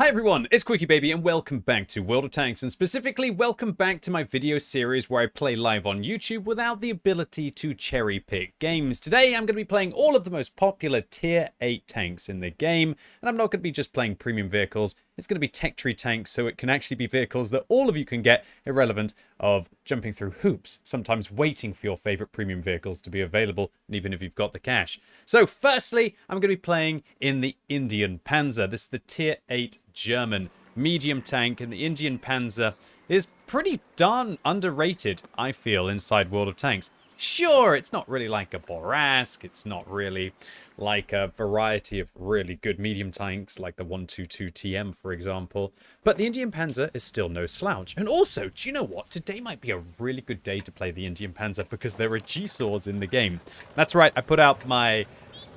Hi everyone, it's QuickyBaby and welcome back to World of Tanks and specifically welcome back to my video series where I play live on YouTube without the ability to cherry pick games. Today I'm going to be playing all of the most popular tier 8 tanks in the game and I'm not going to be just playing premium vehicles, it's going to be tech tree tanks so it can actually be vehicles that all of you can get irrelevant of jumping through hoops, sometimes waiting for your favorite premium vehicles to be available and even if you've got the cash. So firstly I'm going to be playing in the Indien Panzer. This is the tier 8 German medium tank, and the Indien Panzer is pretty darn underrated, I feel, inside World of Tanks. Sure, it's not really like a Bourrasque, it's not really like a variety of really good medium tanks like the 122 TM, for example, but the Indien Panzer is still no slouch. And also, do you know what? Today might be a really good day to play the Indien Panzer because there are G-Saws in the game. That's right, I put out my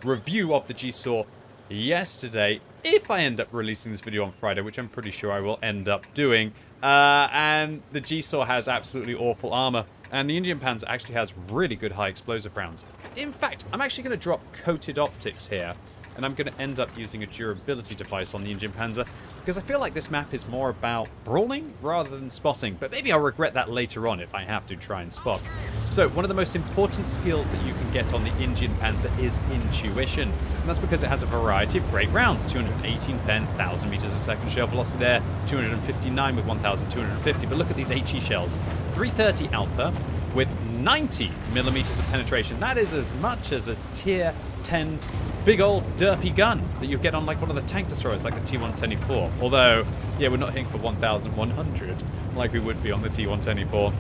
review of the GSOR yesterday, if I end up releasing this video on Friday, which I'm pretty sure I will end up doing. Uh, and the GSOR has absolutely awful armor. And the Indien Panzer actually has really good high explosive rounds. In fact, I'm actually going to drop coated optics here and I'm going to end up using a durability device on the Indien Panzer because I feel like this map is more about brawling rather than spotting, but maybe I'll regret that later on if I have to try and spot. So one of the most important skills that you can get on the Indien Panzer is intuition, and that's because it has a variety of great rounds, 218 pen, 1000 meters a second shell velocity there, 259 with 1250, but look at these HE shells, 330 alpha with 90 millimeters of penetration. That is as much as a tier 10 big old derpy gun that you get on like one of the tank destroyers like the T-124. Although, yeah, we're not hitting for 1,100 like we would be on the T-124.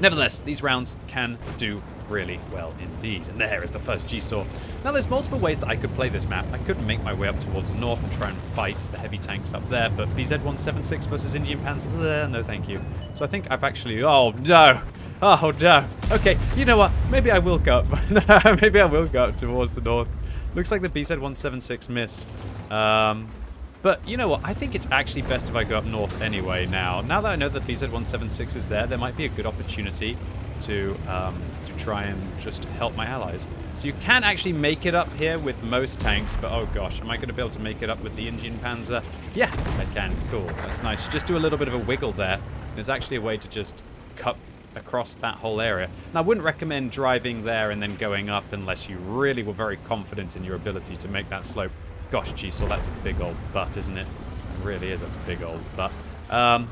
Nevertheless, these rounds can do really well indeed. And there is the first GSOR. Now there's multiple ways that I could play this map. I could make my way up towards the north and try and fight the heavy tanks up there, but BZ-176 versus Indien Panzer, uh, no thank you. So I think I've actually, oh no, oh no. Okay, you know what, maybe I will go up, maybe I will go up towards the north. Looks like the BZ-176 missed. Um, but you know what? I think it's actually best if I go up north anyway now. Now that I know that BZ-176 is there, there might be a good opportunity to, um, to try and just help my allies. So you can actually make it up here with most tanks, but oh gosh, am I going to be able to make it up with the Indien Panzer? Yeah, I can. Cool. That's nice. Just do a little bit of a wiggle there. There's actually a way to just cut across that whole area. Now, I wouldn't recommend driving there and then going up unless you really were very confident in your ability to make that slope. Gosh, GSOR, that's a big old butt, isn't it? It really is a big old butt. Um,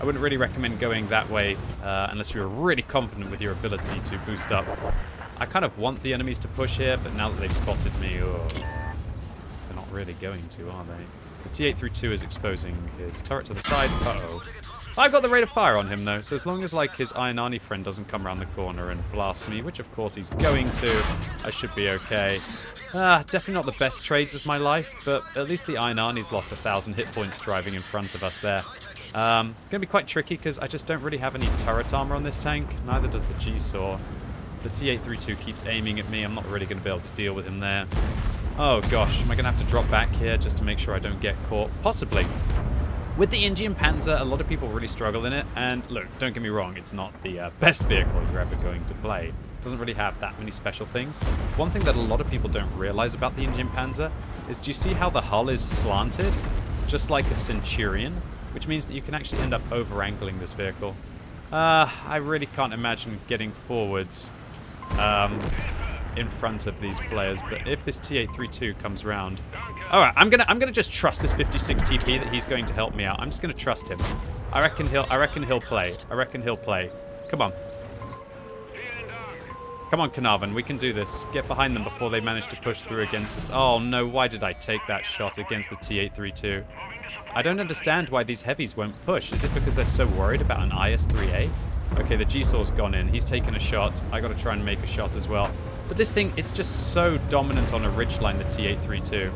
I wouldn't really recommend going that way uh, unless you're really confident with your ability to boost up. I kind of want the enemies to push here, but now that they've spotted me, oh, they're not really going to, are they? The T-832 is exposing his turret to the side. Uh-oh. I've got the rate of fire on him, though, so as long as, like, his Iron Arnie friend doesn't come around the corner and blast me, which, of course, he's going to, I should be okay. Ah, definitely not the best trades of my life, but at least the Iron Arnie's lost a thousand hit points driving in front of us there. Um, gonna be quite tricky because I just don't really have any turret armor on this tank. Neither does the GSOR. The T-832 keeps aiming at me. I'm not really to be able to deal with him there. Oh gosh, am I to have to drop back here just to make sure I don't get caught? Possibly. With the Indien Panzer, a lot of people really struggle in it, and look, don't get me wrong, it's not the uh, best vehicle you're ever going to play. It doesn't really have that many special things. One thing that a lot of people don't realize about the Indien Panzer is do you see how the hull is slanted? Just like a Centurion, which means that you can actually end up over-angling this vehicle. Uh, I really can't imagine getting forwards um, in front of these players. But if this T-832 comes around... Alright, I'm gonna I'm gonna just trust this 56 TP that he's going to help me out. I'm just gonna trust him. I reckon he'll I reckon he'll play. I reckon he'll play. Come on. Come on, Carnarvon, we can do this. Get behind them before they manage to push through against us. Oh no, why did I take that shot against the T-832? I don't understand why these heavies won't push. Is it because they're so worried about an IS-3A? Okay, the GSOR's gone in. He's taken a shot. I gotta try and make a shot as well. But this thing, it's just so dominant on a ridgeline, the T-832.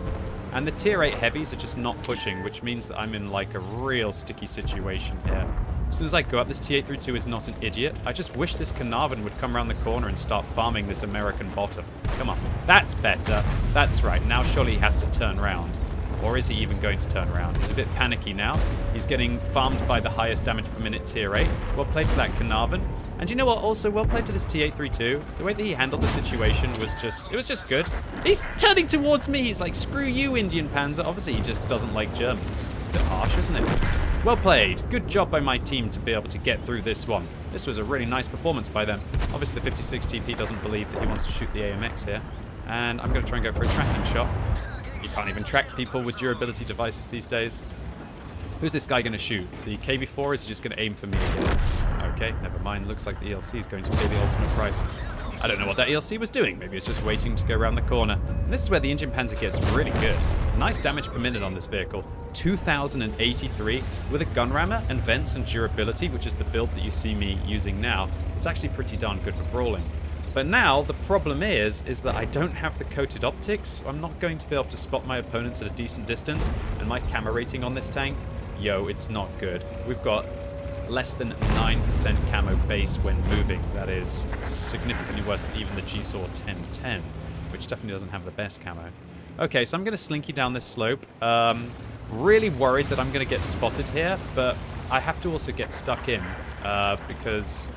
And the tier 8 heavies are just not pushing, which means that I'm in like a real sticky situation here. As soon as I go up, this T-832 is not an idiot. I just wish this Carnarvon would come around the corner and start farming this American bottom. Come on. That's better. That's right. Now surely he has to turn around. Or is he even going to turn around? He's a bit panicky now. He's getting farmed by the highest damage per minute tier 8. Well played to that Carnarvon. And you know what? Also, well played to this T832. The way that he handled the situation was just, it was just good. He's turning towards me. He's like, screw you, Indien Panzer. Obviously, he just doesn't like Germans. It's a bit harsh, isn't it? Well played. Good job by my team to be able to get through this one. This was a really nice performance by them. Obviously, the 56 TP doesn't believe that he wants to shoot the AMX here. And I'm going to try and go for a tracking shot. You can't even track people with durability devices these days. Who's this guy going to shoot? The KV-4 is he just going to aim for me Okay, never mind. Looks like the ELC is going to pay the ultimate price. I don't know what that ELC was doing. Maybe it's just waiting to go around the corner. And this is where the Indien Panzer gets really good. Nice damage per minute on this vehicle. 2,083 with a gun rammer and vents and durability, which is the build that you see me using now. It's actually pretty darn good for brawling. But now the problem is, is that I don't have the coated optics. I'm not going to be able to spot my opponents at a decent distance. And my camera rating on this tank, yo, it's not good. We've got less than 9% camo base when moving. That is significantly worse than even the GSOR 1010, which definitely doesn't have the best camo. Okay, so I'm going to slinky down this slope. Um, really worried that I'm going to get spotted here, but I have to also get stuck in uh, because,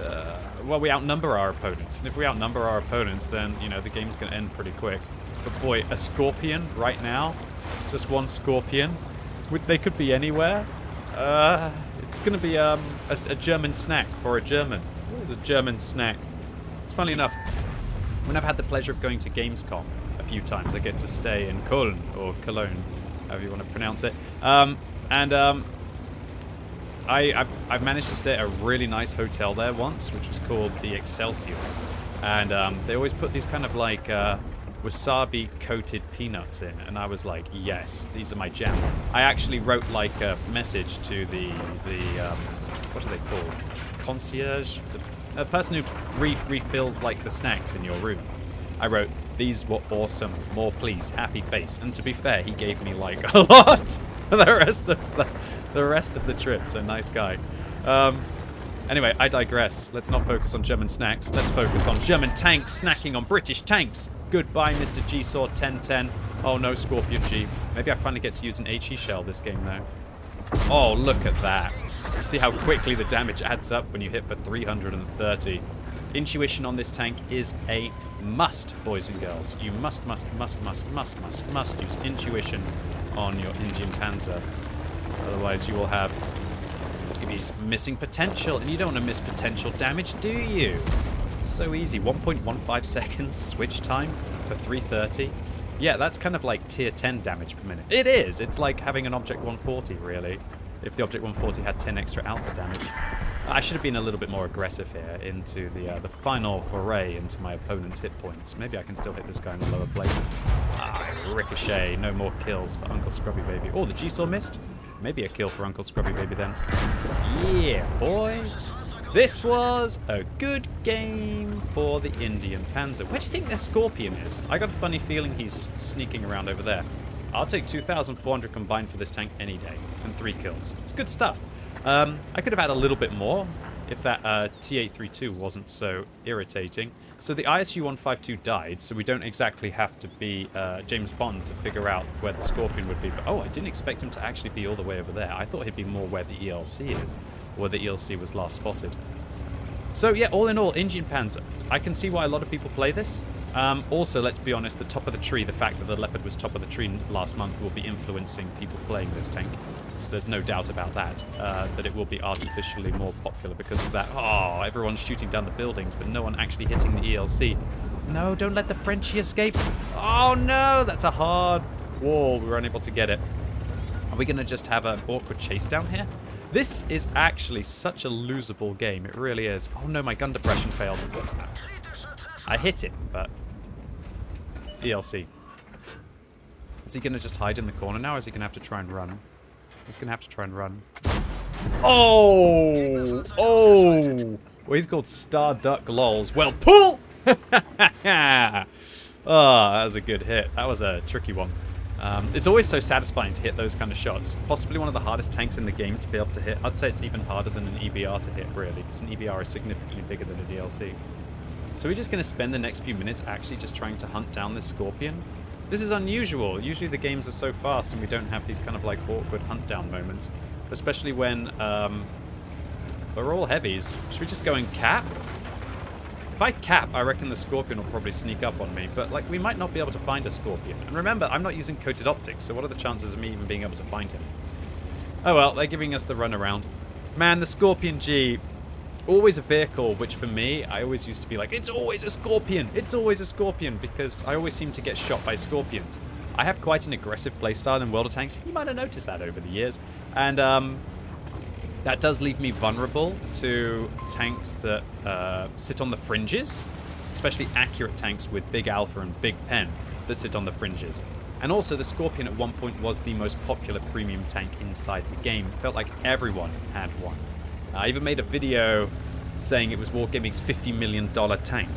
uh, well, we outnumber our opponents. And if we outnumber our opponents, then, you know, the game's going to end pretty quick. But boy, a Scorpion right now, just one Scorpion, they could be anywhere. Uh, it's going to be um, a, a, German snack for a German. It's a German snack. It's funny enough, when I've had the pleasure of going to Gamescom a few times, I get to stay in Köln or Cologne, however you want to pronounce it. Um, and um, I, I've, I've, managed to stay at a really nice hotel there once, which was called the Excelsior. And um, they always put these kind of like uh, wasabi coated peanuts in and I was like yes these are my jam. I actually wrote like a message to the the um, what are they called? Concierge? The, person who re refills like the snacks in your room. I wrote these were awesome. More please. Happy face. And to be fair he gave me like a lot for the rest of the, the rest of the trip. So nice guy. Um, Anyway, I digress. Let's not focus on German snacks. Let's focus on German tanks snacking on British tanks. Goodbye, Mr. GSOR 1010. Oh no, Scorpion G. Maybe I finally get to use an HE shell this game though. Oh, look at that. See how quickly the damage adds up when you hit for 330. Intuition on this tank is a must, boys and girls. You must, must, must, must, must, must, must use intuition on your Indien Panzer. Otherwise you will have you'll be missing potential, and you don't want to miss potential damage, do you? So easy. 1.15 seconds switch time for 330. Yeah, that's kind of like tier 10 damage per minute. It is. It's like having an Object 140, really. If the Object 140 had 10 extra alpha damage. I should have been a little bit more aggressive here into the uh, the final foray into my opponent's hit points. Maybe I can still hit this guy in the lower plate. Ah, ricochet. No more kills for Uncle Scrubby Baby. Oh, the GSOR missed. Maybe a kill for Uncle Scrubby Baby then. Yeah, boy. This was a good game for the Indien Panzer. Where do you think their Scorpion is? I got a funny feeling he's sneaking around over there. I'll take 2,400 combined for this tank any day. And three kills. It's good stuff. Um, I could have had a little bit more if that uh, T832 wasn't so irritating. So the ISU-152 died, so we don't exactly have to be uh, James Bond to figure out where the Scorpion would be. But oh, I didn't expect him to actually be all the way over there. I thought he'd be more where the ELC is where the ELC was last spotted. So yeah, all in all, Indien Panzer. I can see why a lot of people play this. Um, also, let's be honest, the top of the tree, the fact that the Leopard was top of the tree last month will be influencing people playing this tank. So there's no doubt about that, uh, that it will be artificially more popular because of that. Oh, everyone's shooting down the buildings, but no one actually hitting the ELC. No, don't let the Frenchie escape. Oh no, that's a hard wall. We were unable to get it. Are we going to just have an awkward chase down here? This is actually such a losable game. It really is. Oh no, my gun depression failed. I hit it, but... ELC. Is he going to just hide in the corner now, or is he going to have to try and run? He's going to have to try and run. Oh! Oh! Well, he's called Star Duck Lols. Well, pull! oh, that was a good hit. That was a tricky one. Um, it's always so satisfying to hit those kind of shots. Possibly one of the hardest tanks in the game to be able to hit. I'd say it's even harder than an EBR to hit, really, because an EBR is significantly bigger than a ELC. So we're just going to spend the next few minutes actually just trying to hunt down this Scorpion. This is unusual. Usually the games are so fast and we don't have these kind of like awkward hunt down moments. Especially when um, They're all heavies. Should we just go and cap? If I cap, I reckon the Scorpion will probably sneak up on me, but like we might not be able to find a Scorpion. And remember, I'm not using coated optics, so what are the chances of me even being able to find him? Oh well, they're giving us the run around. Man, the Scorpion G, always a vehicle, which for me, I always used to be like, it's always a Scorpion, it's always a Scorpion, because I always seem to get shot by Scorpions. I have quite an aggressive playstyle in World of Tanks. You might have noticed that over the years. And um, that does leave me vulnerable to tanks that uh, sit on the fringes, especially accurate tanks with Big Alpha and Big Pen that sit on the fringes. And also, the Scorpion at one point was the most popular premium tank inside the game. It felt like everyone had one. I even made a video saying it was Wargaming's $50 million tank,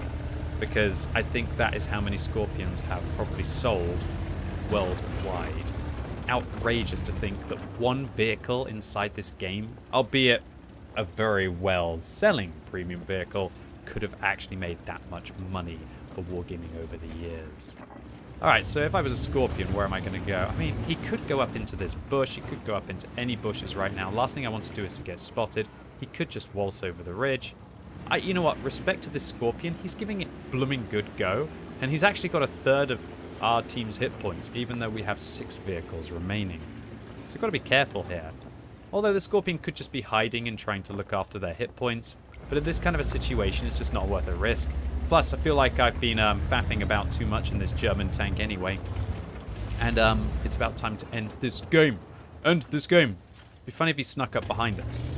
because I think that is how many Scorpions have probably sold worldwide outrageous to think that one vehicle inside this game, albeit a very well-selling premium vehicle, could have actually made that much money for Wargaming over the years. Alright, so if I was a Scorpion, where am I going to go? I mean, he could go up into this bush, he could go up into any bushes right now. Last thing I want to do is to get spotted. He could just waltz over the ridge. I, you know what, respect to this Scorpion, he's giving it blooming good go, and he's actually got a third of our team's hit points, even though we have six vehicles remaining. So we've got to be careful here. Although the Scorpion could just be hiding and trying to look after their hit points, but in this kind of a situation, it's just not worth a risk. Plus, I feel like I've been um, faffing about too much in this German tank anyway. And um, it's about time to end this game. End this game. Be funny if he snuck up behind us.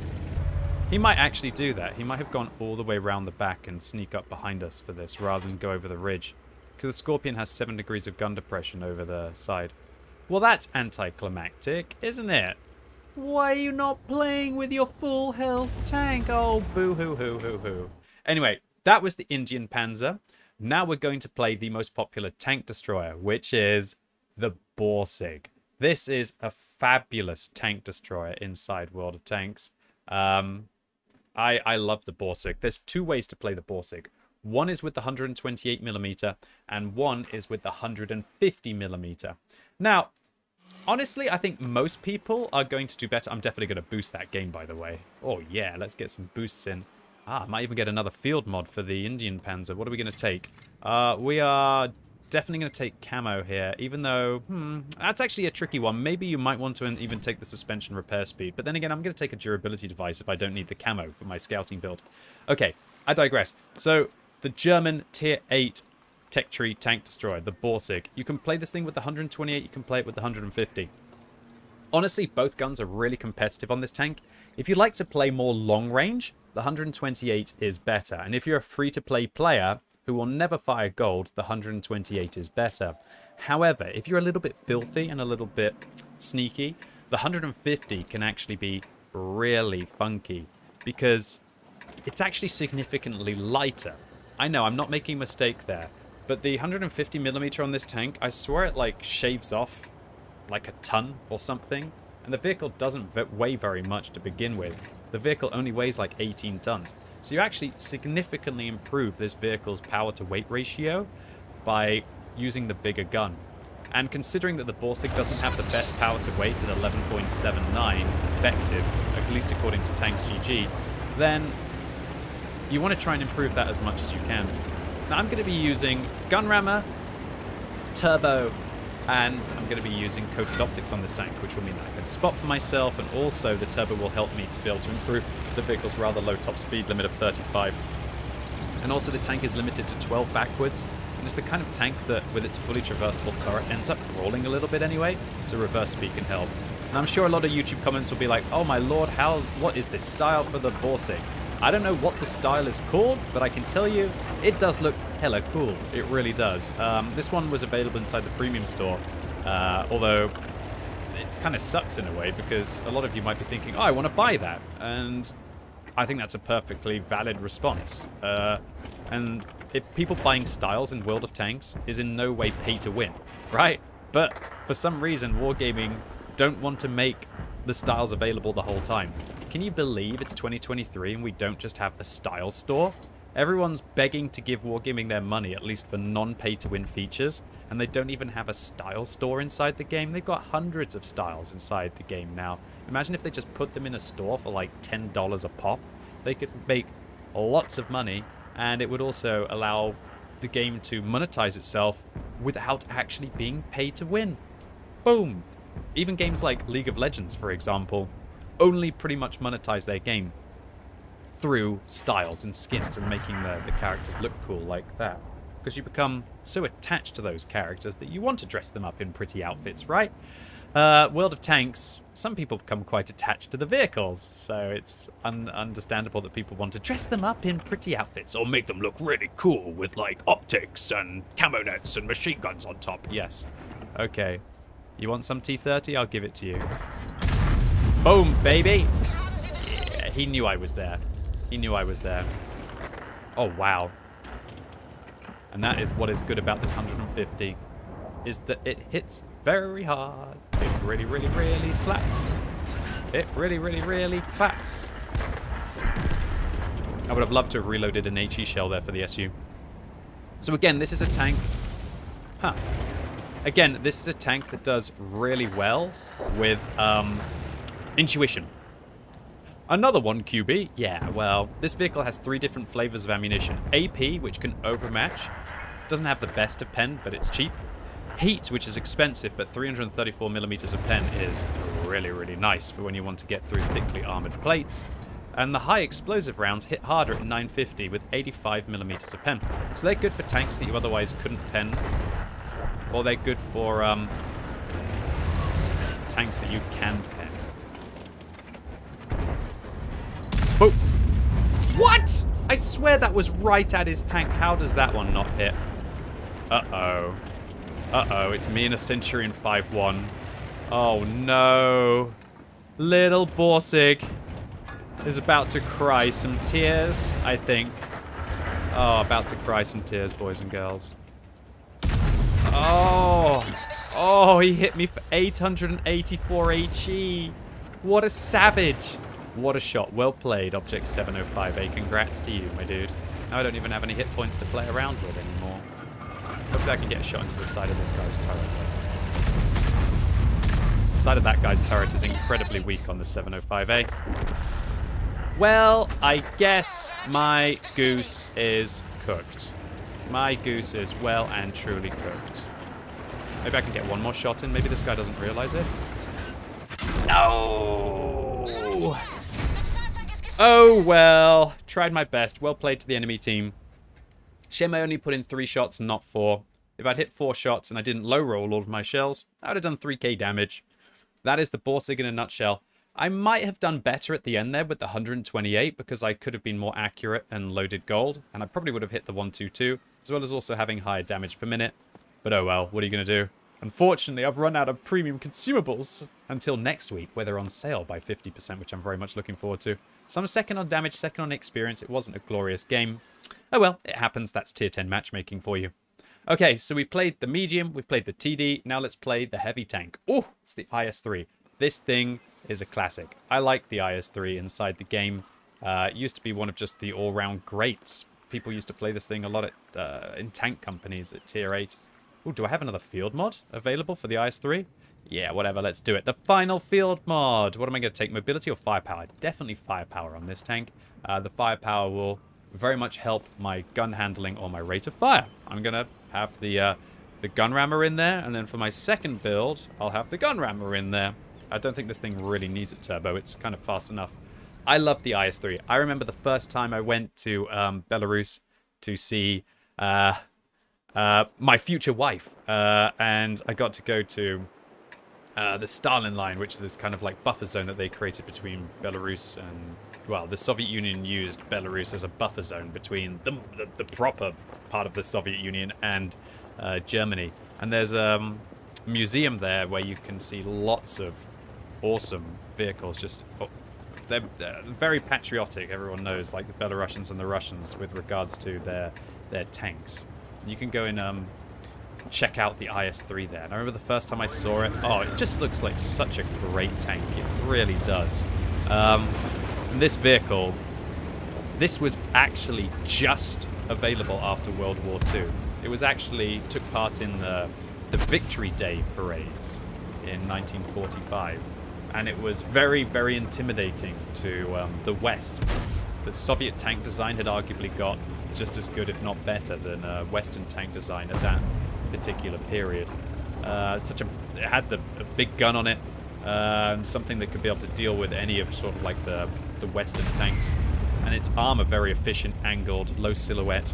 He might actually do that. He might have gone all the way around the back and sneak up behind us for this rather than go over the ridge. Because the Scorpion has 7 degrees of gun depression over the side. Well, that's anticlimactic, isn't it? Why are you not playing with your full health tank? Oh, boo-hoo-hoo-hoo-hoo. Anyway, that was the Indien Panzer. Now we're going to play the most popular tank destroyer, which is the Borsig. This is a fabulous tank destroyer inside World of Tanks. Um, I, I love the Borsig. There's two ways to play the Borsig. One is with the 128mm and one is with the 150mm. Now, honestly, I think most people are going to do better. I'm definitely going to boost that game, by the way. Oh, yeah, let's get some boosts in. Ah, I might even get another field mod for the Indien Panzer. What are we going to take? Uh, we are definitely going to take camo here, even though, hmm, that's actually a tricky one. Maybe you might want to even take the suspension repair speed. But then again, I'm going to take a durability device if I don't need the camo for my scouting build. Okay, I digress. So the German Tier 8 Tech Tree Tank Destroyer, the Borsig. You can play this thing with the 128, you can play it with the 150. Honestly, both guns are really competitive on this tank. If you like to play more long range, the 128 is better. And if you're a free-to-play player who will never fire gold, the 128 is better. However, if you're a little bit filthy and a little bit sneaky, the 150 can actually be really funky because it's actually significantly lighter. I know, I'm not making a mistake there. But the 150 millimeter on this tank, I swear it like shaves off like a ton or something. And the vehicle doesn't weigh very much to begin with. The vehicle only weighs like 18 tons. So you actually significantly improve this vehicle's power to weight ratio by using the bigger gun. And considering that the Borsig doesn't have the best power to weight at 11.79 effective, at least according to Tanks GG, then you want to try and improve that as much as you can. Now I'm going to be using gun rammer, turbo, and I'm going to be using coated optics on this tank, which will mean that I can spot for myself, and also the turbo will help me to be able to improve the vehicle's rather low top speed limit of 35. And also this tank is limited to 12 backwards, and it's the kind of tank that, with its fully traversable turret, ends up rolling a little bit anyway, so reverse speed can help. And I'm sure a lot of YouTube comments will be like, oh my lord, how, what is this style for the Borsig? I don't know what the style is called, but I can tell you it does look hella cool. It really does. Um, this one was available inside the premium store, uh, although it kind of sucks in a way because a lot of you might be thinking, oh, I want to buy that. And I think that's a perfectly valid response. Uh, and if people buying styles in World of Tanks is in no way pay to win, right? But for some reason, Wargaming don't want to make the styles available the whole time. Can you believe it's 2023 and we don't just have a style store? Everyone's begging to give Wargaming their money, at least for non-pay-to-win features, and they don't even have a style store inside the game. They've got hundreds of styles inside the game now. Imagine if they just put them in a store for like $10 a pop. They could make lots of money, and it would also allow the game to monetize itself without actually being paid to win. Boom! Even games like League of Legends, for example, only pretty much monetize their game through styles and skins and making the, the characters look cool like that. Because you become so attached to those characters that you want to dress them up in pretty outfits, right? Uh, World of Tanks, some people become quite attached to the vehicles, so it's un understandable that people want to dress them up in pretty outfits or make them look really cool with like optics and camo nets and machine guns on top. Yes. Okay. You want some T30? I'll give it to you. Boom, baby! Yeah, he knew I was there. He knew I was there. Oh, wow. And that is what is good about this 150, is that it hits very hard. It really, really, really slaps. It really, really, really claps. I would have loved to have reloaded an HE shell there for the SU. So again, this is a tank. Huh. Again, this is a tank that does really well with um, intuition. Another one QB? Yeah, well, this vehicle has three different flavors of ammunition. AP, which can overmatch. Doesn't have the best of pen, but it's cheap. Heat, which is expensive, but 334 millimeters of pen is really, really nice for when you want to get through thickly armored plates. And the high explosive rounds hit harder at 950 with 85 millimeters of pen. So they're good for tanks that you otherwise couldn't pen. Or they're good for um, tanks that you can pen. Oh! What? I swear that was right at his tank. How does that one not hit? Uh-oh. Uh-oh, it's me and a Centurion 5-1. Oh, no. Little Borsig is about to cry some tears, I think. Oh, about to cry some tears, boys and girls. Oh. Oh, he hit me for 884 HE. What a savage. What a shot. Well played, Object 705A. Congrats to you, my dude. Now I don't even have any hit points to play around with anymore. Hopefully I can get a shot into the side of this guy's turret. The side of that guy's turret is incredibly weak on the 705A. Well, I guess my goose is cooked. My goose is well and truly cooked. Maybe I can get one more shot in. Maybe this guy doesn't realize it. No! Oh, well. Tried my best. Well played to the enemy team. Shame I only put in three shots and not four. If I'd hit four shots and I didn't low roll all of my shells, I would have done 3k damage. That is the Borsig in a nutshell. I might have done better at the end there with the 128 because I could have been more accurate and loaded gold, and I probably would have hit the 122, as well as also having higher damage per minute. But oh well, what are you going to do? Unfortunately, I've run out of premium consumables until next week, where they're on sale by 50%, which I'm very much looking forward to. So I'm second on damage, second on experience. It wasn't a glorious game. Oh well, it happens. That's tier 10 matchmaking for you. Okay, so we played the medium, we've played the TD, now let's play the heavy tank. Oh, it's the IS-3. This thing is a classic. I like the IS-3 inside the game. Uh, it used to be one of just the all-round greats. People used to play this thing a lot at, uh, in tank companies at tier 8. Oh, do I have another field mod available for the IS-3? Yeah, whatever, let's do it. The final field mod. What am I going to take, mobility or firepower? Definitely firepower on this tank. Uh, the firepower will very much help my gun handling or my rate of fire. I'm going to have the, uh, the gun rammer in there, and then for my second build, I'll have the gun rammer in there. I don't think this thing really needs a turbo. It's kind of fast enough. I love the IS-3. I remember the first time I went to um, Belarus to see uh, uh, my future wife, uh, and I got to go to uh, the Stalin line, which is this kind of like buffer zone that they created between Belarus and well, the Soviet Union used Belarus as a buffer zone between the, the, the proper part of the Soviet Union and uh, Germany. And there's um, a museum there where you can see lots of awesome vehicles. Just oh, they're, they're, very patriotic. Everyone knows, like the Belarusians and the Russians, with regards to their their tanks. You can go and um, check out the IS-3 there. And I remember the first time I saw it. Oh, it just looks like such a great tank. It really does. Um, this vehicle, this was actually just available after World War II. It was actually took part in the the Victory Day parades in 1945, and it was very very intimidating to um, the West the Soviet tank design had arguably got just as good, if not better, than uh, Western tank design at that particular period. Uh, such a it had the a big gun on it, uh, something that could be able to deal with any of sort of like the the Western tanks, and its armor very efficient, angled, low silhouette,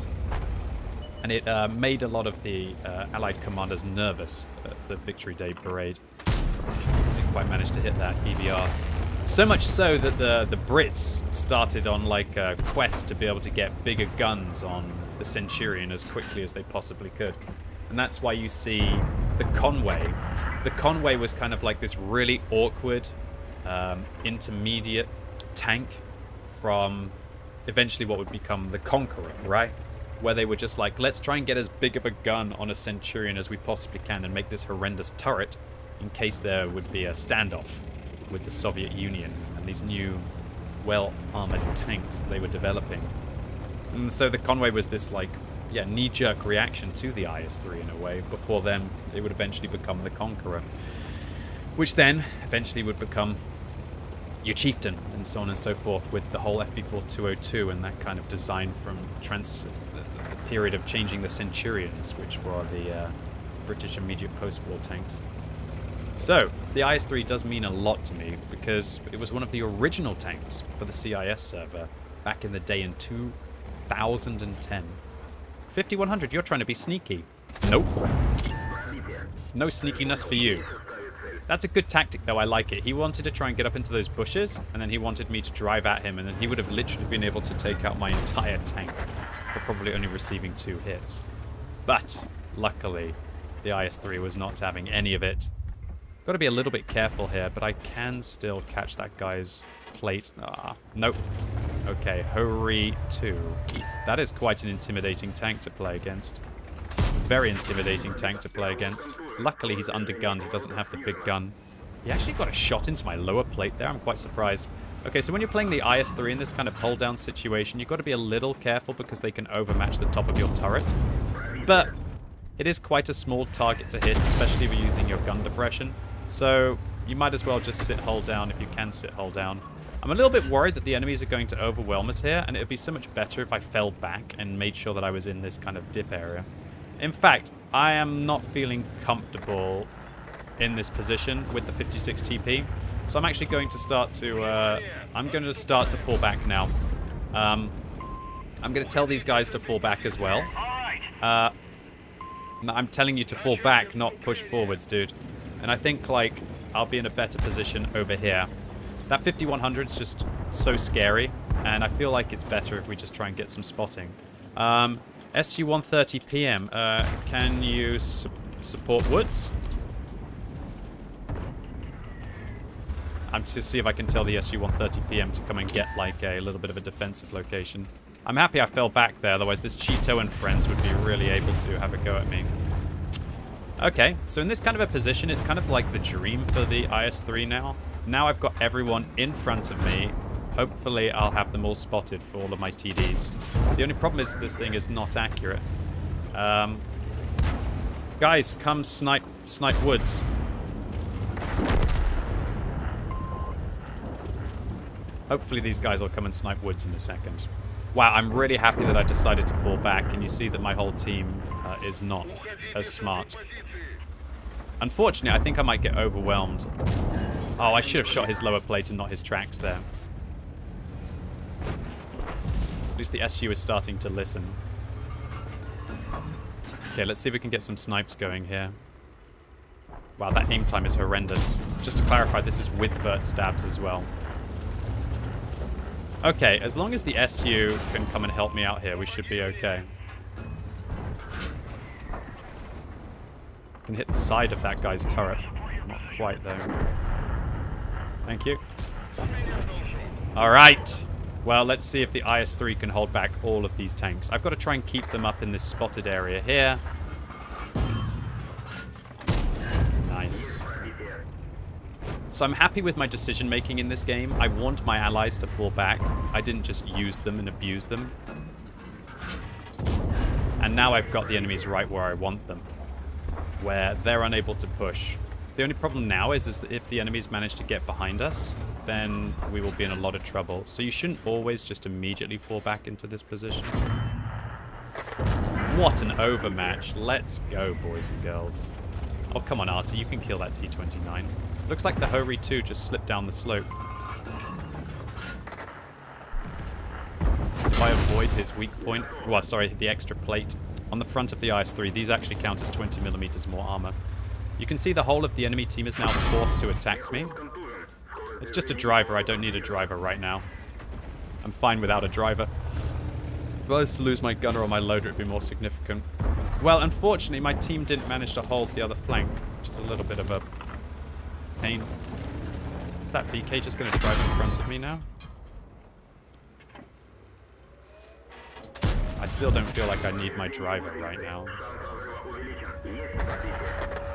and it uh, made a lot of the uh, Allied commanders nervous at the Victory Day parade. Didn't quite manage to hit that EBR. So much so that the the Brits started on like a quest to be able to get bigger guns on the Centurion as quickly as they possibly could. And that's why you see the Conway. The Conway was kind of like this really awkward, um, intermediate tank from eventually what would become the Conqueror, right? Where they were just like, let's try and get as big of a gun on a Centurion as we possibly can and make this horrendous turret in case there would be a standoff with the Soviet Union and these new well-armored tanks they were developing. And so the Conway was this like yeah, knee-jerk reaction to the IS-3 in a way. Before then, it would eventually become the Conqueror, which then eventually would become your Chieftain, and so on and so forth, with the whole FV-4 and that kind of design from trans the period of changing the Centurions, which were the uh, British immediate post-war tanks. So, the IS-3 does mean a lot to me because it was one of the original tanks for the CIS server back in the day in 2010. 5100, you're trying to be sneaky. Nope. No sneakiness for you. That's a good tactic, though. I like it. He wanted to try and get up into those bushes, and then he wanted me to drive at him, and then he would have literally been able to take out my entire tank for probably only receiving two hits. But, luckily, the IS-3 was not having any of it. Got to be a little bit careful here, but I can still catch that guy's plate. Ah, nope. Okay, Hori 2. That is quite an intimidating tank to play against. Very intimidating tank to play against. Luckily, he's undergunned. He doesn't have the big gun. He actually got a shot into my lower plate there. I'm quite surprised. Okay, so when you're playing the IS-3 in this kind of hold-down situation, you've got to be a little careful because they can overmatch the top of your turret. But it is quite a small target to hit, especially if you're using your gun depression. So you might as well just sit hold down if you can sit hold down. I'm a little bit worried that the enemies are going to overwhelm us here, and it would be so much better if I fell back and made sure that I was in this kind of dip area. In fact, I am not feeling comfortable in this position with the 56 TP, so I'm actually going to start to, uh, I'm going to start to fall back now. Um, I'm going to tell these guys to fall back as well. Uh, I'm telling you to fall back, not push forwards, dude. And I think, like, I'll be in a better position over here. That 5100 is just so scary, and I feel like it's better if we just try and get some spotting. Um, SU-130 PM, uh, can you su support woods? I'm to see if I can tell the SU-130 PM to come and get like a little bit of a defensive location. I'm happy I fell back there, otherwise this Chi-To and friends would be really able to have a go at me. Okay, so in this kind of a position, it's kind of like the dream for the IS-3 now. Now I've got everyone in front of me. Hopefully I'll have them all spotted for all of my TDs. The only problem is this thing is not accurate. Um, guys, come snipe, snipe woods. Hopefully these guys will come and snipe woods in a second. Wow, I'm really happy that I decided to fall back, and you see that my whole team uh, is not as smart. Unfortunately, I think I might get overwhelmed Oh, I should have shot his lower plate and not his tracks there. At least the SU is starting to listen. Okay, let's see if we can get some snipes going here. Wow, that aim time is horrendous. Just to clarify, this is with vert stabs as well. Okay, as long as the SU can come and help me out here, we should be okay. Can hit the side of that guy's turret. Not quite, though. Thank you. All right. Well, let's see if the IS-3 can hold back all of these tanks. I've got to try and keep them up in this spotted area here. Nice. So I'm happy with my decision making in this game. I want my allies to fall back. I didn't just use them and abuse them. And now I've got the enemies right where I want them. Where they're unable to push The only problem now is, is that if the enemies manage to get behind us, then we will be in a lot of trouble. So you shouldn't always just immediately fall back into this position. What an overmatch. Let's go, boys and girls. Oh, come on, Artie. You can kill that T-29. Looks like the Ho-Ri 2 just slipped down the slope. If I avoid his weak point, well, sorry, the extra plate on the front of the IS-3, these actually count as 20 millimeters more armor. You can see the whole of the enemy team is now forced to attack me. It's just a driver. I don't need a driver right now. I'm fine without a driver. If I was to lose my gunner or my loader, it'd be more significant. Well, unfortunately, my team didn't manage to hold the other flank, which is a little bit of a pain. Is that VK just going to drive in front of me now? Still don't feel like I need my driver right now.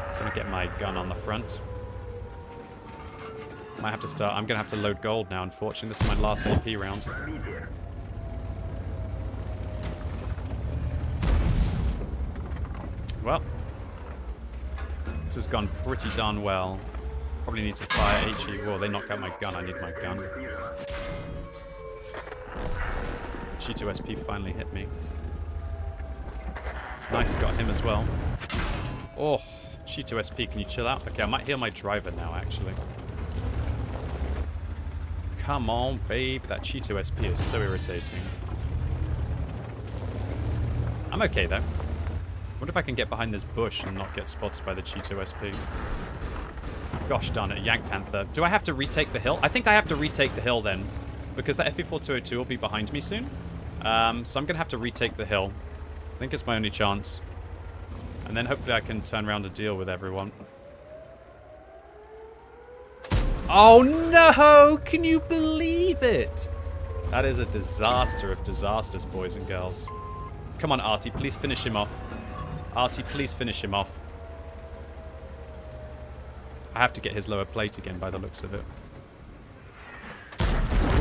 Just gonna get my gun on the front. Might have to start. I'm gonna have to load gold now, unfortunately. This is my last AP round. Well, this has gone pretty darn well. Probably need to fire HE. Well, they knocked out my gun. I need my gun. G2SP finally hit me. Nice, got him as well. Oh, G2SP, can you chill out? Okay, I might heal my driver now, actually. Come on, babe. That Chi-To SP is so irritating. I'm okay, though. What if I can get behind this bush and not get spotted by the Chi-To SP? Gosh darn it, Jagdpanther. Do I have to retake the hill? I think I have to retake the hill then. Because that FV4202 will be behind me soon. Um, so I'm going to have to retake the hill. I think it's my only chance. And then hopefully I can turn around and deal with everyone. Oh no! Can you believe it? That is a disaster of disasters, boys and girls. Come on, Artie, please finish him off. Artie, please finish him off. I have to get his lower plate again by the looks of it.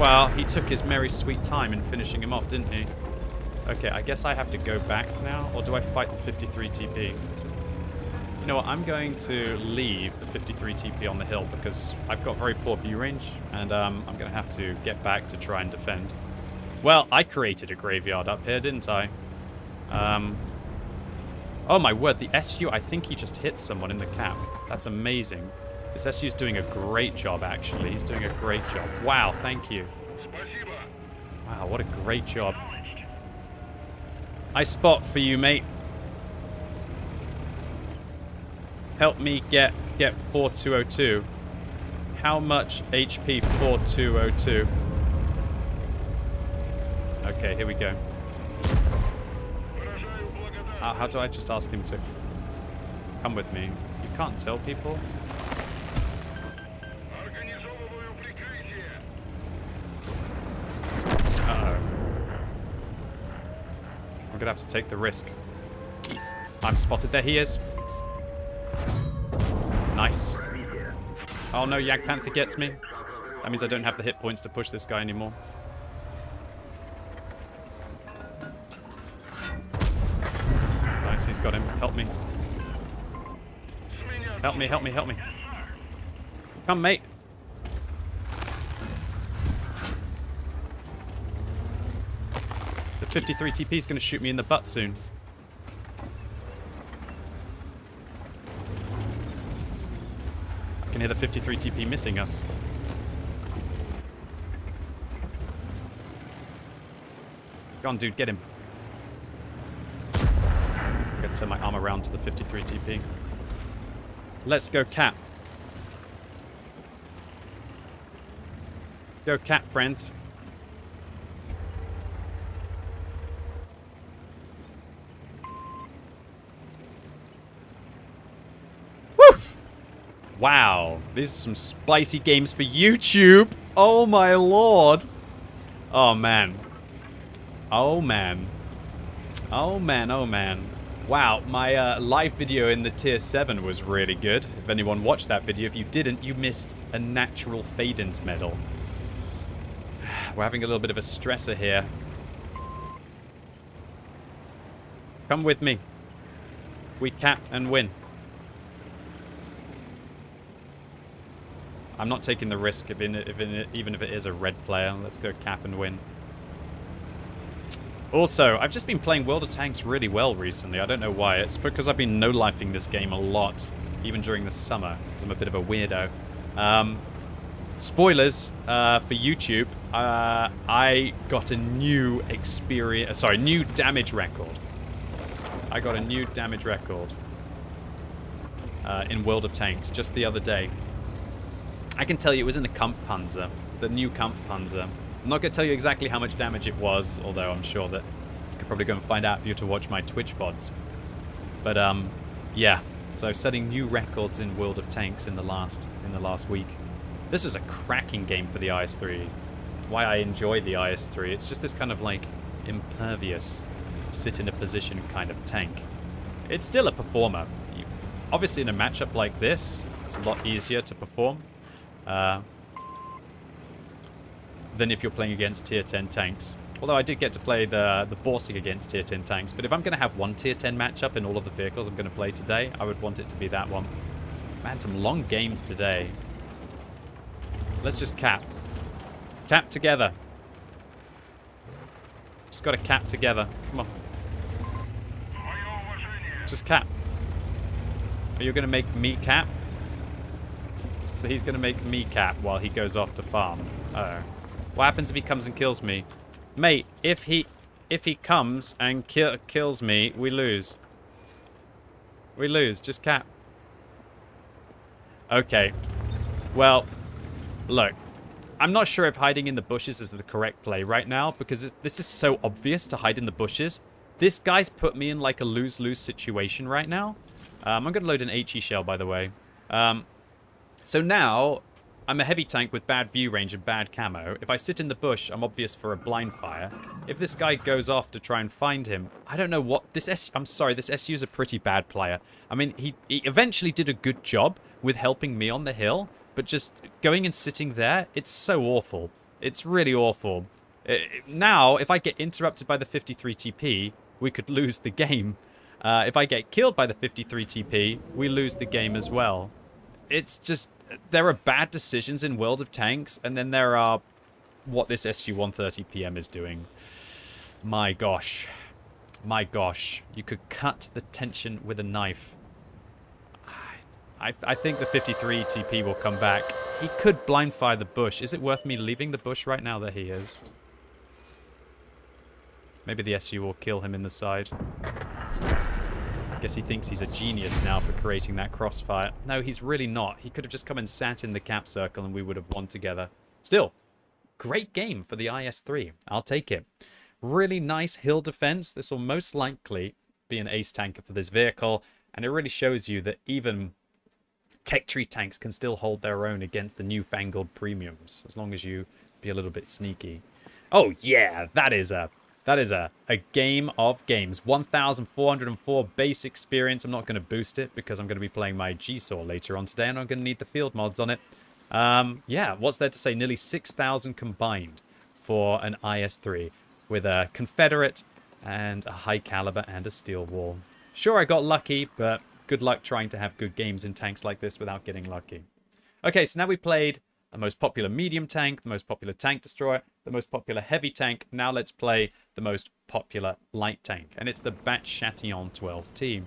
Well, he took his merry sweet time in finishing him off, didn't he? Okay, I guess I have to go back now, or do I fight the 53 TP? You know what, I'm going to leave the 53 TP on the hill because I've got very poor view range, and um, I'm going to have to get back to try and defend. Well, I created a graveyard up here, didn't I? Um, oh my word, the SU, I think he just hit someone in the cap. That's amazing. This SU's doing a great job, actually. He's doing a great job. Wow, thank you. Wow, what a great job. I spot for you, mate. Help me get get 4202. How much HP 4202? Okay, here we go. Uh, how do I just ask him to come with me? You can't tell people. Gonna have to take the risk. I'm spotted. There he is. Nice. Oh no, Jagdpanther gets me. That means I don't have the hit points to push this guy anymore. Nice, he's got him. Help me. Help me, help me, help me. Come, mate. 53 TP is going to shoot me in the butt soon. I can hear the 53 TP missing us. Go on, dude, get him. I'm going to turn my arm around to the 53 TP. Let's go, Cap. Go, Cap, friend. Wow, these are some spicy games for YouTube. Oh my lord. Oh man. Oh man. Oh man, oh man. Wow, my uh, live video in the tier 7 was really good. If anyone watched that video, if you didn't, you missed a natural Fadin's medal. We're having a little bit of a stressor here. Come with me. We cap and win. I'm not taking the risk, if in, if in, even if it is a red player. Let's go cap and win. Also, I've just been playing World of Tanks really well recently. I don't know why. It's because I've been no-lifing this game a lot, even during the summer, because I'm a bit of a weirdo. Um, spoilers uh, for YouTube. Uh, I got a new experience. Sorry, new damage record. I got a new damage record uh, in World of Tanks just the other day. I can tell you it was in the Kampfpanzer, the new Kampfpanzer. I'm not going to tell you exactly how much damage it was, although I'm sure that you could probably go and find out if you were to watch my Twitch VODs. But, um, yeah. So setting new records in World of Tanks in the last in the last week. This was a cracking game for the IS-3. Why I enjoy the IS-3, it's just this kind of like impervious, sit in a position kind of tank. It's still a performer. You, obviously in a matchup like this, it's a lot easier to perform. Uh, than if you're playing against tier 10 tanks. Although I did get to play the, the Borsig against tier 10 tanks, but if I'm going to have one tier 10 matchup in all of the vehicles I'm going to play today, I would want it to be that one. Man, some long games today. Let's just cap. Cap together. Just got to cap together. Come on. Just cap. Are you going to make me cap? So he's going to make me cap while he goes off to farm. Uh oh what happens if he comes and kills me? Mate, if he if he comes and ki kills me, we lose. We lose. Just cap. Okay. Well, look. I'm not sure if hiding in the bushes is the correct play right now because this is so obvious to hide in the bushes. This guy's put me in like a lose-lose situation right now. Um, I'm going to load an HE shell, by the way. Um, so now, I'm a heavy tank with bad view range and bad camo. If I sit in the bush, I'm obvious for a blind fire. If this guy goes off to try and find him, I don't know what... This S... I'm sorry, this SU is a pretty bad player. I mean, he, he eventually did a good job with helping me on the hill, but just going and sitting there, it's so awful. It's really awful. Uh, now, if I get interrupted by the 53 TP, we could lose the game. Uh, if I get killed by the 53 TP, we lose the game as well. It's just there are bad decisions in World of Tanks, and then there are what this SU-130PM is doing. My gosh. My gosh. You could cut the tension with a knife. I, I think the 53 TP will come back. He could blind fire the bush. Is it worth me leaving the bush right now? There he is. Maybe the SU will kill him in the side. Guess he thinks he's a genius now for creating that crossfire. No, he's really not. He could have just come and sat in the cap circle and we would have won together. Still, great game for the IS-3. I'll take it. Really nice hill defense. This will most likely be an ace tanker for this vehicle. And it really shows you that even tech tree tanks can still hold their own against the newfangled premiums. As long as you be a little bit sneaky. Oh yeah, that is a that is a, a game of games. 1,404 base experience. I'm not going to boost it because I'm going to be playing my GSOR later on today and I'm going to need the field mods on it. Um, yeah, what's there to say? Nearly 6,000 combined for an IS-3 with a Confederate and a high caliber and a steel wall. Sure, I got lucky, but good luck trying to have good games in tanks like this without getting lucky. Okay, so now we played the most popular medium tank, the most popular tank destroyer, the most popular heavy tank. Now let's play the most popular light tank, and it's the Bat Chatillon 12T.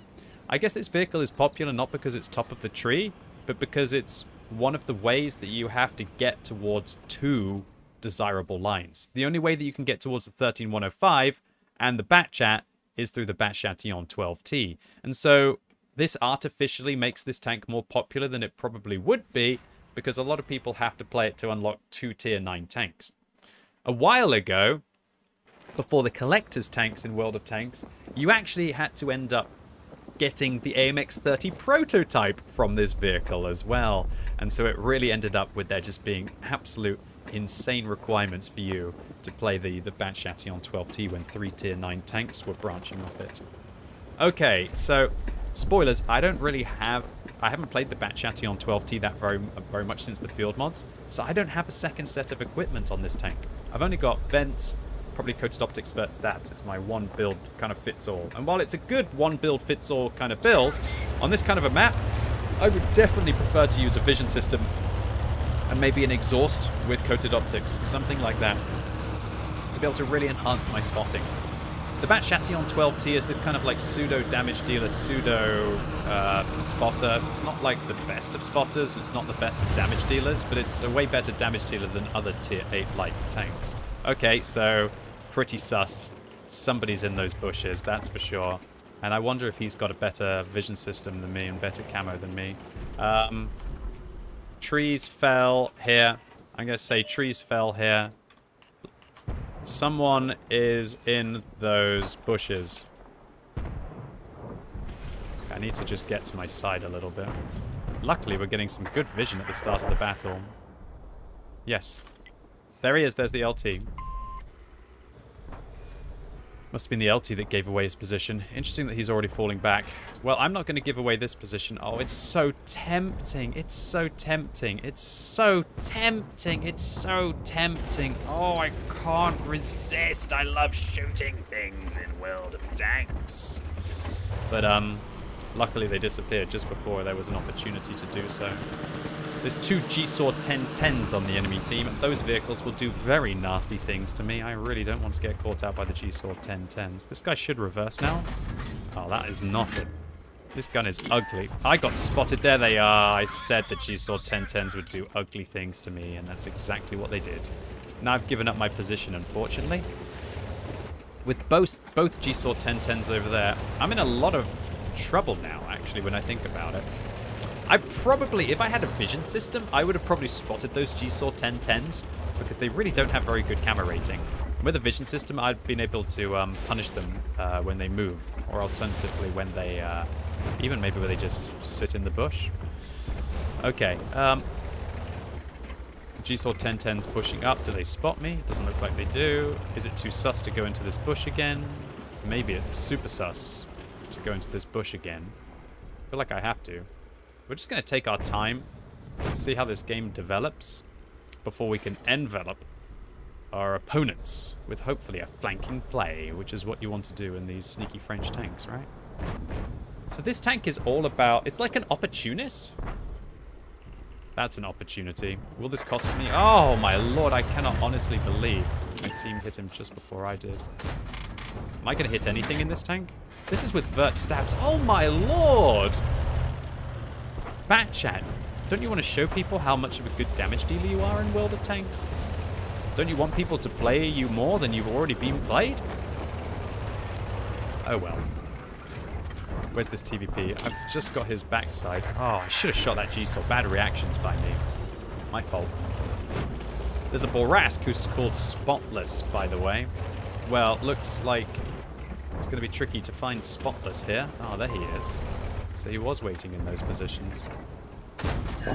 I guess this vehicle is popular not because it's top of the tree, but because it's one of the ways that you have to get towards two desirable lines. The only way that you can get towards the 13105 and the Bat Chat is through the Bat Chatillon 12T. And so this artificially makes this tank more popular than it probably would be because a lot of people have to play it to unlock two tier 9 tanks. A while ago, before the collector's tanks in World of Tanks, you actually had to end up getting the AMX-30 prototype from this vehicle as well. And so it really ended up with there just being absolute insane requirements for you to play the, the Bat Chatillon 12T when three tier 9 tanks were branching off it. Okay, so spoilers, I don't really have I haven't played the Bat Chatillon 12T that very, very much since the field mods, so I don't have a second set of equipment on this tank. I've only got vents, probably coated optics vert stabs. It's my one build kind of fits all. And while it's a good one build fits all kind of build, on this kind of a map, I would definitely prefer to use a vision system And maybe an exhaust with coated optics, something like that, to be able to really enhance my spotting. The Bat Chatillon 12T is this kind of like pseudo damage dealer, pseudo uh, spotter. It's not like the best of spotters, it's not the best of damage dealers, but it's a way better damage dealer than other tier 8 light tanks. Okay, so pretty sus. Somebody's in those bushes, that's for sure. And I wonder if he's got a better vision system than me and better camo than me. Um, trees fell here. I'm going to say trees fell here. Someone is in those bushes. I need to just get to my side a little bit. Luckily, we're getting some good vision at the start of the battle. Yes. There he is. There's the LT. Must have been the LT that gave away his position. Interesting that he's already falling back. Well, I'm not going to give away this position. Oh, it's so tempting. It's so tempting. It's so tempting. It's so tempting. Oh, I can't resist. I love shooting things in World of Tanks. But, um, luckily they disappeared just before there was an opportunity to do so. There's two GSOR 1010s on the enemy team, and those vehicles will do very nasty things to me. I really don't want to get caught out by the GSOR 1010s. This guy should reverse now. Oh, that is not it. This gun is ugly. I got spotted. There they are. I said the GSOR 1010s would do ugly things to me, and that's exactly what they did. Now I've given up my position, unfortunately. With both, both GSOR 1010s over there, I'm in a lot of trouble now, actually, when I think about it. I probably, if I had a vision system, I would have probably spotted those GSOR 1010s because they really don't have very good camera rating. With a vision system, I'd been able to um, punish them uh, when they move, or alternatively when they, uh, even maybe where they just sit in the bush. Okay, um, GSOR 1010's pushing up. Do they spot me? It doesn't look like they do. Is it too sus to go into this bush again? Maybe it's super sus to go into this bush again. I feel like I have to. We're just going to take our time, see how this game develops, before we can envelop our opponents with hopefully a flanking play, which is what you want to do in these sneaky French tanks, right? So this tank is all about... It's like an opportunist. That's an opportunity. Will this cost me? Oh, my lord, I cannot honestly believe my team hit him just before I did. Am I going to hit anything in this tank? This is with vert stabs. Oh, my lord! Bat chat, don't you want to show people how much of a good damage dealer you are in World of Tanks? Don't you want people to play you more than you've already been played? Oh well. Where's this TVP? I've just got his backside. Oh, I should have shot that GSOR. Bad reactions by me. My fault. There's a Bourrasque who's called Spotless, by the way. Well, looks like it's going to be tricky to find Spotless here. Oh, there he is. So he was waiting in those positions.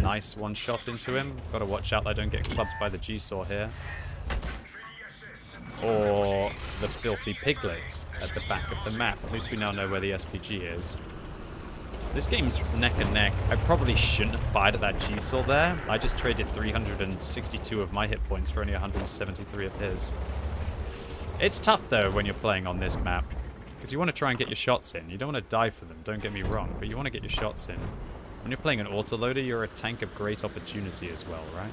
Nice one shot into him. Gotta watch out I don't get clubbed by the GSOR here. Or the filthy piglet at the back of the map. At least we now know where the SPG is. This game's neck and neck. I probably shouldn't have fired at that GSOR there. I just traded 362 of my hit points for only 173 of his. It's tough though when you're playing on this map. Because you want to try and get your shots in. You don't want to die for them, don't get me wrong, but you want to get your shots in. When you're playing an autoloader, you're a tank of great opportunity as well, right?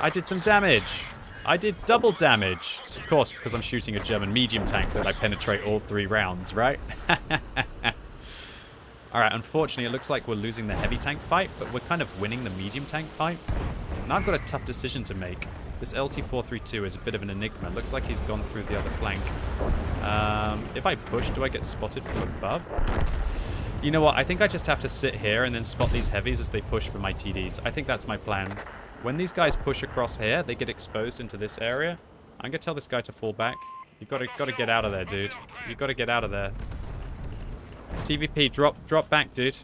I did some damage. I did double damage. Of course, because I'm shooting a German medium tank that I penetrate all three rounds, right? Alright, unfortunately, it looks like we're losing the heavy tank fight, but we're kind of winning the medium tank fight. And I've got a tough decision to make. This LT-432 is a bit of an enigma. Looks like he's gone through the other flank. Um, if I push, do I get spotted from above? You know what? I think I just have to sit here and then spot these heavies as they push for my TDs. I think that's my plan. When these guys push across here, they get exposed into this area. I'm going to tell this guy to fall back. You got to got to get out of there, dude. You got to get out of there. TVP, drop drop back, dude.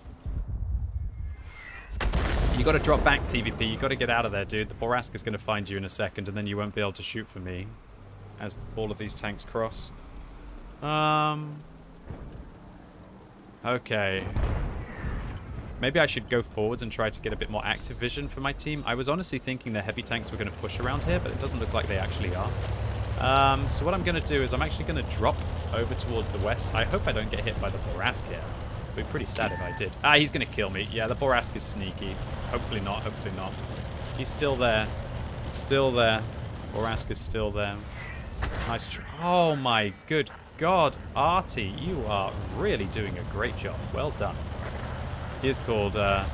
You got to drop back, TVP. You got to get out of there, dude. The Bourrasque is going to find you in a second, and then you won't be able to shoot for me as all of these tanks cross. Um. Okay. Maybe I should go forwards and try to get a bit more active vision for my team. I was honestly thinking the heavy tanks were going to push around here, but it doesn't look like they actually are. Um, so what I'm going to do is I'm actually going to drop over towards the west. I hope I don't get hit by the Bourrasque here. I'd be pretty sad if I did. Ah, he's going to kill me. Yeah, the Bourrasque is sneaky. Hopefully not, hopefully not. He's still there. Still there. Bourrasque is still there. Nice. Oh my good god, Artie, you are really doing a great job. Well done. He is called, uh,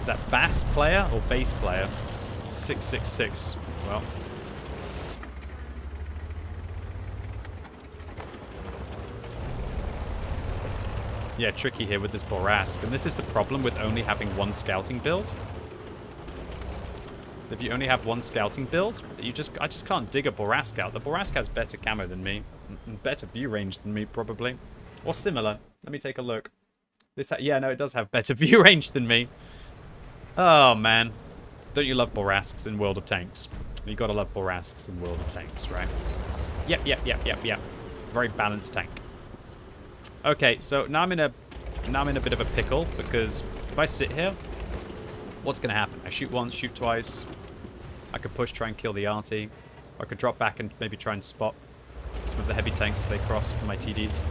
is that bass player or bass player? 666. Well. Yeah, tricky here with this Bourrasque. And this is the problem with only having one scouting build. If you only have one scouting build, you just I just can't dig a Bourrasque out. The Bourrasque has better camo than me. Mm, mm, better view range than me, probably. Or similar. Let me take a look. This, Yeah, no, it does have better view range than me. Oh, man. Don't you love Bourrasques in World of Tanks? You gotta love Bourrasques in World of Tanks, right? Yep, yep, yep, yep, yep. Very balanced tank. Okay, so now I'm in a now I'm in a bit of a pickle because if I sit here, what's gonna happen? I shoot once, shoot twice. I could push, try and kill the arty. I could drop back and maybe try and spot some of the heavy tanks as they cross for my TDs.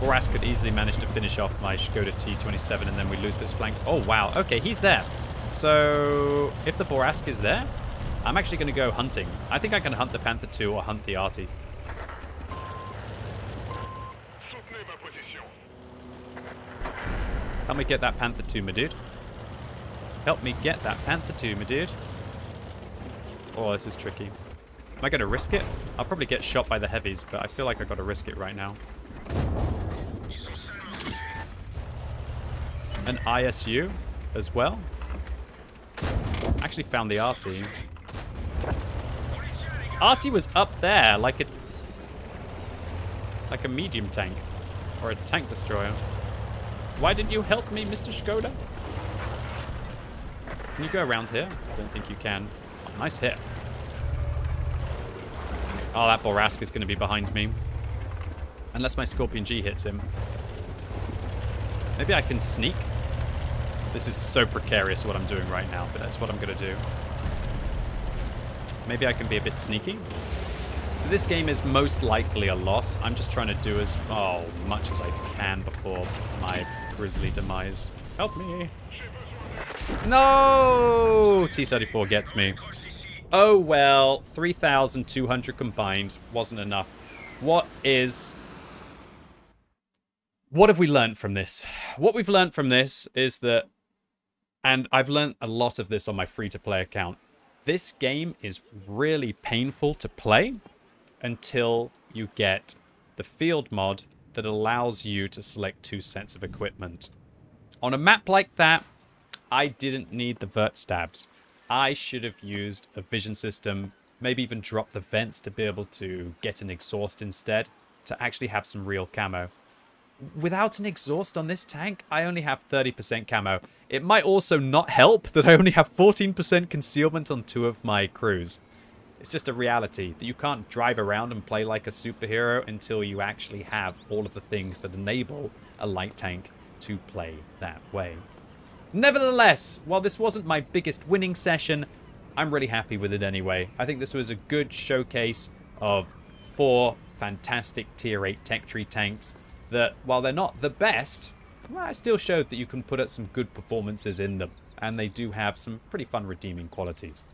Bourrasque could easily manage to finish off my Skoda T27 and then we lose this flank. Oh, wow. Okay, he's there. So, if the Bourrasque is there, I'm actually going to go hunting. I think I can hunt the Panther 2 or hunt the Arty. Help me get that Panther 2, my dude. Help me get that Panther 2, my dude. Oh, this is tricky. Am I going to risk it? I'll probably get shot by the heavies, but I feel like I've got to risk it right now. An ISU as well. Actually found the Arty. Arty was up there like a like a medium tank or a tank destroyer. Why didn't you help me, Mr. Skoda? Can you go around here? I Don't think you can. Nice hit. Oh, that Bourrasque is going to be behind me. Unless my Scorpion G hits him. Maybe I can sneak? This is so precarious what I'm doing right now, but that's what I'm going to do. Maybe I can be a bit sneaky. So this game is most likely a loss. I'm just trying to do as oh, much as I can before my grisly demise. Help me. No! T-34 gets me. Oh well, 3,200 combined wasn't enough. What is what have we learned from this? What we've learned from this is that and I've learned a lot of this on my free-to-play account. This game is really painful to play until you get the field mod that allows you to select two sets of equipment. On a map like that, I didn't need the vert stabs. I should have used a vision system, maybe even dropped the vents to be able to get an exhaust instead, to actually have some real camo without an exhaust on this tank, I only have 30% camo. It might also not help that I only have 14% concealment on two of my crews. It's just a reality that you can't drive around and play like a superhero until you actually have all of the things that enable a light tank to play that way. Nevertheless, while this wasn't my biggest winning session, I'm really happy with it anyway. I think this was a good showcase of four fantastic tier 8 tech tree tanks that while they're not the best, well, I still showed that you can put up some good performances in them, and they do have some pretty fun redeeming qualities.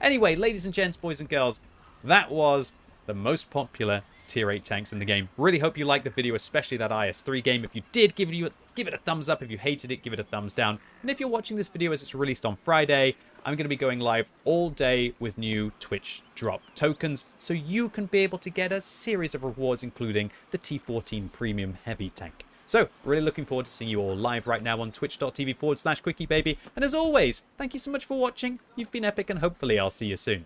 Anyway, ladies and gents, boys and girls, that was the most popular tier 8 tanks in the game. Really hope you liked the video, especially that IS-3 game. If you did, give it, give it a thumbs up. If you hated it, give it a thumbs down. And if you're watching this video as it's released on Friday, I'm going to be going live all day with new Twitch drop tokens, so you can be able to get a series of rewards, including the T14 Premium Heavy Tank. So, really looking forward to seeing you all live right now on twitch.tv forward slash quickybaby. And as always, thank you so much for watching. You've been epic, and hopefully I'll see you soon.